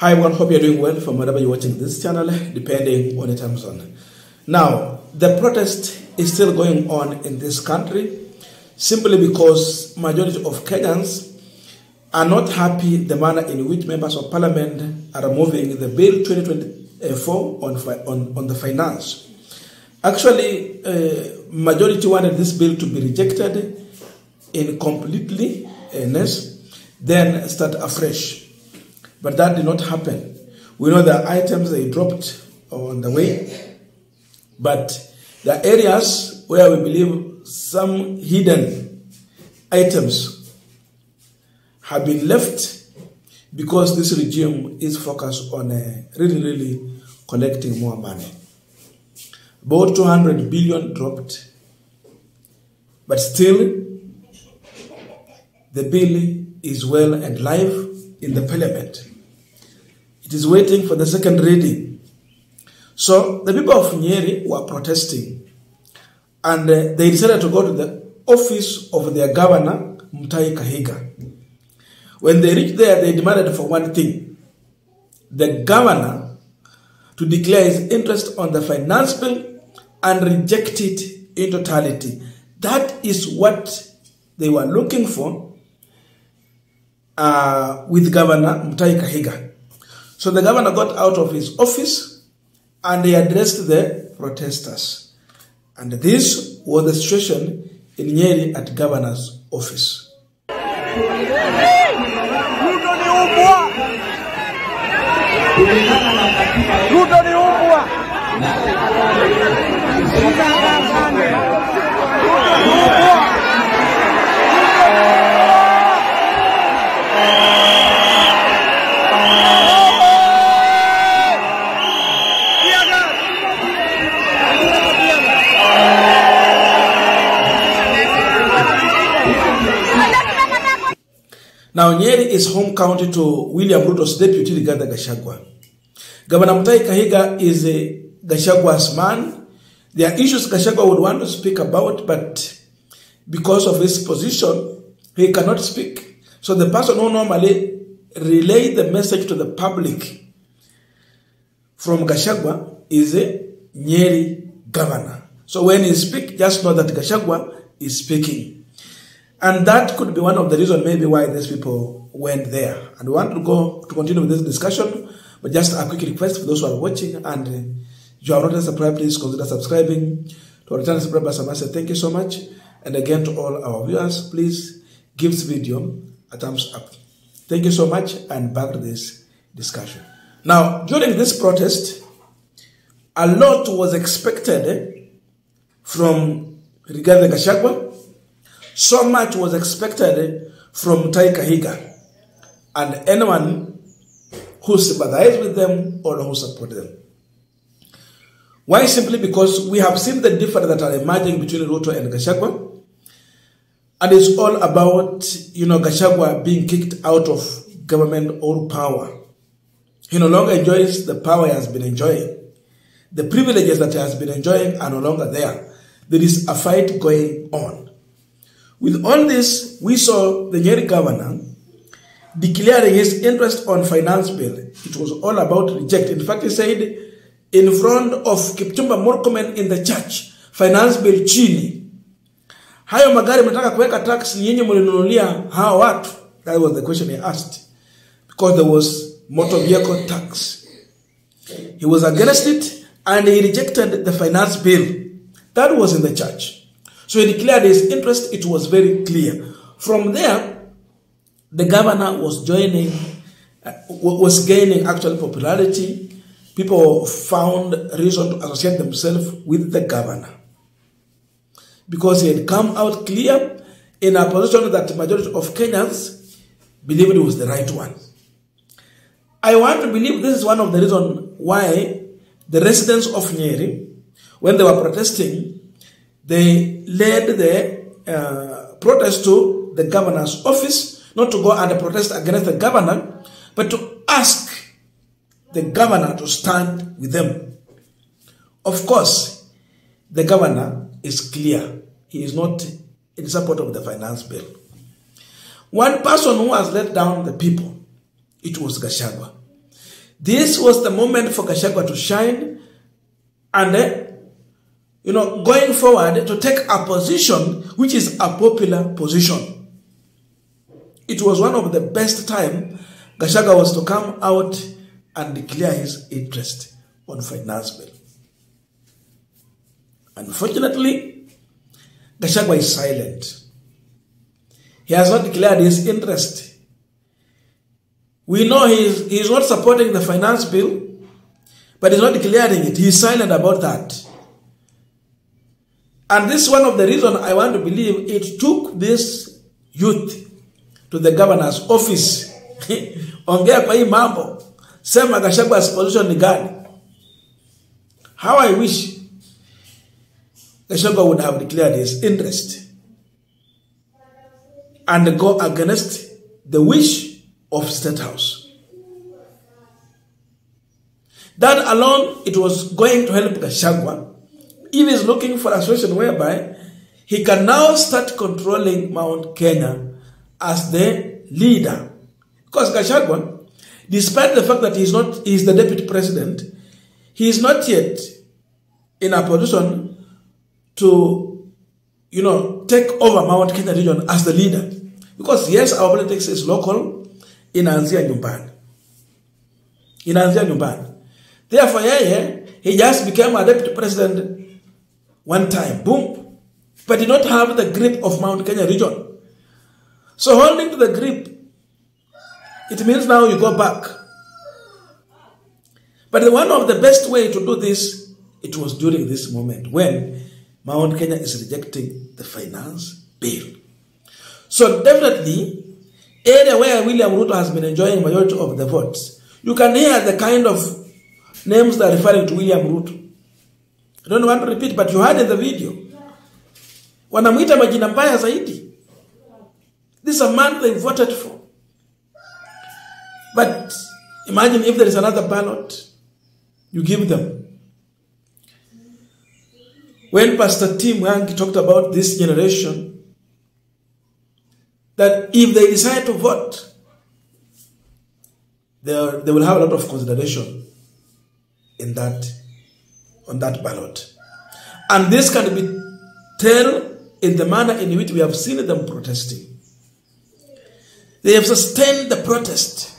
Hi everyone, hope you're doing well from wherever you're watching this channel, depending on the time zone. Now, the protest is still going on in this country simply because majority of Kenyans are not happy the manner in which members of parliament are moving the bill 2024 on, on, on the finance. Actually, uh, majority wanted this bill to be rejected in completely, then start afresh. But that did not happen. We know the items they dropped on the way, but the areas where we believe some hidden items have been left because this regime is focused on uh, really, really collecting more money. About 200 billion dropped, but still the bill is well and live in the parliament. It is waiting for the second reading. So the people of Nyeri were protesting and uh, they decided to go to the office of their governor, Mutahi Kahiga. When they reached there, they demanded for one thing the governor to declare his interest on the finance bill and reject it in totality. That is what they were looking for uh, with Governor Mutahi Kahiga. So the governor got out of his office and he addressed the protesters. And this was the situation in Nyeri at governor's office. Ruto ni Now, Nyeri is home county to William Ruto's deputy, Rigathi Gachagua. Governor Mutahi Kahiga is a Gachagua's man. There are issues Gachagua would want to speak about, but because of his position, he cannot speak. So the person who normally relay the message to the public from Gachagua is a Nyeri governor. So when he speak, just know that Gachagua is speaking. And that could be one of the reasons maybe why these people went there. And we want to go to continue with this discussion, but just a quick request for those who are watching and uh, if you are not subscribed, please consider subscribing to our channel must say thank you so much. And again to all our viewers, please give this video a thumbs up. Thank you so much and back to this discussion. Now, during this protest, a lot was expected from Rigathi Gachagua, so much was expected from Tai Kahiga and anyone who sympathized with them or who supported them. Why? Simply because we have seen the difference that are emerging between Ruto and Gachagua. And it's all about, you know, Gachagua being kicked out of government or power. He no longer enjoys the power he has been enjoying. The privileges that he has been enjoying are no longer there. There is a fight going on. With all this, we saw the Nyeri governor declaring his interest on finance bill. It was all about reject. In fact, he said in front of Kipchumba Murkomen in the church, finance bill chini. Hayo magari mnataka kuweka tax nyinyi mlinunulia hawa watu? That was the question he asked. Because there was motor vehicle tax. He was against it and he rejected the finance bill. That was in the church. So he declared his interest, it was very clear. From there, the governor was joining, uh, was gaining actual popularity. People found reason to associate themselves with the governor. Because he had come out clear in a position that the majority of Kenyans believed it was the right one. I want to believe this is one of the reasons why the residents of Nyeri, when they were protesting, they led the uh, protest to the governor's office, not to go and protest against the governor, but to ask the governor to stand with them. Of course, the governor is clear. He is not in support of the finance bill. One person who has let down the people, it was Gachagua. This was the moment for Gachagua to shine and, eh, you know, going forward to take a position which is a popular position. It was one of the best time Gachagua was to come out and declare his interest on finance bill. Unfortunately, Gachagua is silent. He has not declared his interest. We know he is, he is not supporting the finance bill, but he's not declaring it. He is silent about that. And this is one of the reasons I want to believe it took this youth to the governor's office. Ongea kwa hii mambo. Sema Gachagua's position ni gani? How I wish Gachagua would have declared his interest and go against the wish of State House. That alone, it was going to help Gachagua if he's looking for a solution whereby he can now start controlling Mount Kenya as the leader. Because Gachagua, despite the fact that he's not he's the deputy president, he is not yet in a position to, you know, take over Mount Kenya region as the leader. Because yes, our politics is local, inaanzia In Inaanzia nyumbani. Therefore, yeah, yeah, he just became a deputy president one time, boom. But did not have the grip of Mount Kenya region. So holding to the grip, it means now you go back. But one of the best way to do this, it was during this moment when Mount Kenya is rejecting the finance bill. So definitely, area where William Ruto has been enjoying majority of the votes, you can hear the kind of names that are referring to William Ruto. I don't want to repeat, but you heard in the video. Wanamwita majina mbaya zaidi. This is a man they voted for. But imagine if there is another ballot, you give them. When Pastor Tim Wangi talked about this generation, that if they decide to vote, they, are, they will have a lot of consideration in that on that ballot. And this can be tell in the manner in which we have seen them protesting. They have sustained the protest.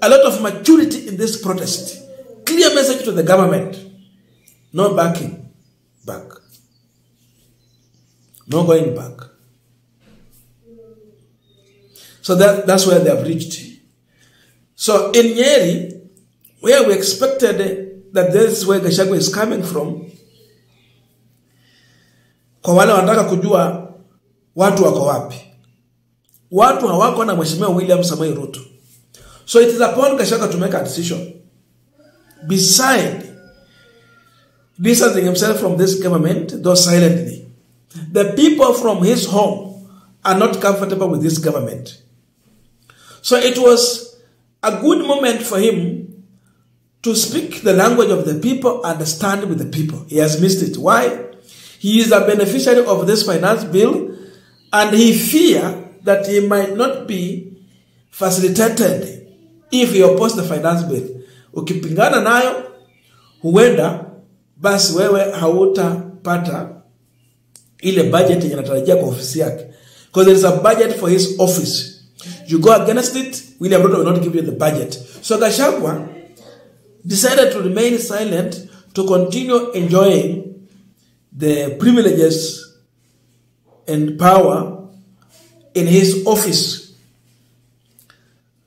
A lot of maturity in this protest. Clear message to the government. No backing back. No going back. So that, that's where they have reached. So in Nyeri, where we expected that this is where Gachagua is coming from, kwa wale wanataka kujua watu wako wapi, watu hawako na mheshimiwa William Samoei Ruto. So it is upon Gachagua to make a decision. Beside distancing himself from this government, though silently, the people from his home are not comfortable with this government. So it was a good moment for him to speak the language of the people and stand with the people. He has missed it. Why? He is a beneficiary of this finance bill and he fear that he might not be facilitated if he opposes the finance bill. Ukipingana nayo, huenda basi wewe hauta pata ile budget yenye anatarajia kwa ofisi yake. Because there is a budget for his office. You go against it, William Ruto will not give you the budget. So Gachagua decided to remain silent to continue enjoying the privileges and power in his office.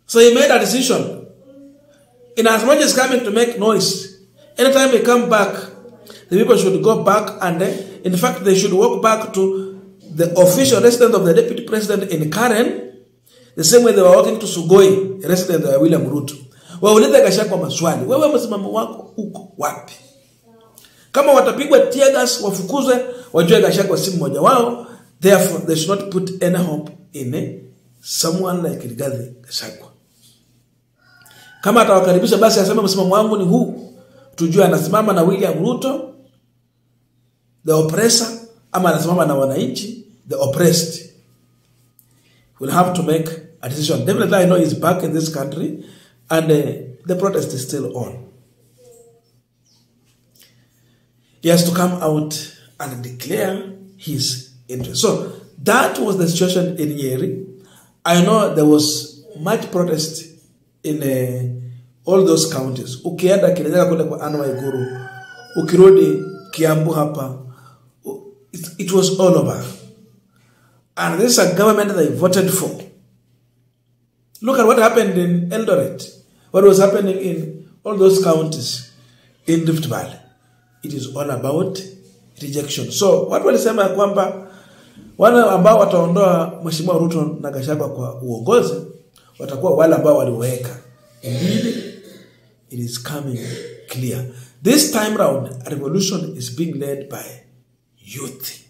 So he made a decision. In as much as coming to make noise, anytime they come back, the people should go back and in fact they should walk back to the official residence of the deputy president in Karen, the same way they were walking to Sugoi, resident of William Ruto. Waulize kwa maswali, wewe msimamo wako uko wapi? Kama watapigwa tear gas wafukuzwe, wajue Gachagua si mmoja wao, therefore they should not put any hope in someone like Rigathi Gachagua. Kama atawakaribisha basi aseme msimamo wangu ni huu, tujue anasimama na William Ruto the oppressor ama anasimama na wananchi the oppressed. We'll have to make a decision. Definitely i know he's back in this country and uh, the protest is still on. He has to come out and declare his interest. So that was the situation in Nyeri. I know there was much protest in uh, all those counties. Ukienda Kirinyaga kule kwa Anne Waiguru, Kiambu hapa, it, was all over. And this is a government they voted for. Look at what happened in Eldoret, what was happening in all those counties in Rift Valley. It is all about rejection. So watu walisema ya kwamba wale ambao wataondoa Mheshimiwa Ruto na Gachagua kwa uongozi watakuwa wale ambao waliweka. Indeed, it is coming clear. This time round, revolution is being led by youth.